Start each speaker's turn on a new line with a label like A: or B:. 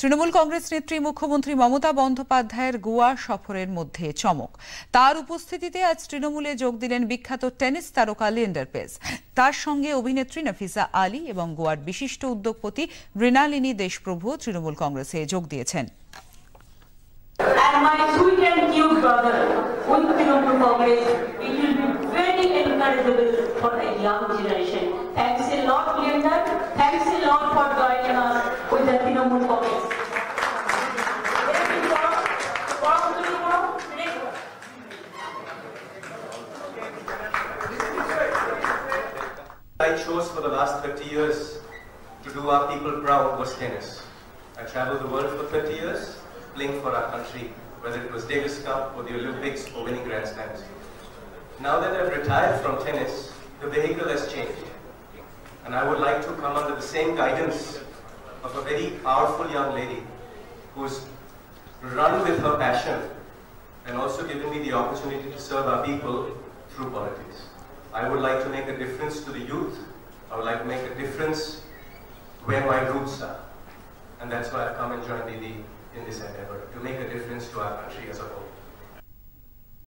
A: তৃণমূল কংগ্রেস নেত্রী মুখ্যমন্ত্রী মমতা বন্দ্যোপাধ্যায়ের গোয়া সফরের মধ্যে চমক। তার উপস্থিতিতে আজ তৃণমূলে যোগ দিলেন বিখ্যাত টেনিস তারকা লিয়েন্ডার পেস। তার সঙ্গে অভিনেত্রী নাফিসা আলী এবং গোয়ার বিশিষ্ট উদ্যোগপতি মৃণালিনী দেশপ্রভু তৃণমূল কংগ্রেসে যোগ দিয়েছেন।
B: I chose for the last 30 years to do our people proud was tennis. I traveled the world for 30 years playing for our country, whether it was Davis Cup or the Olympics or winning Grand Slams. Now that I've retired from tennis, the vehicle has changed. And I would like to come under the same guidance of a very powerful young lady who's run with her passion and also given me the opportunity to serve our people through politics. I would like to make a difference to the youth. I would like to make a difference where my roots are. And that's why I've come and joined Didi in this endeavor, to make a difference to our country as a whole.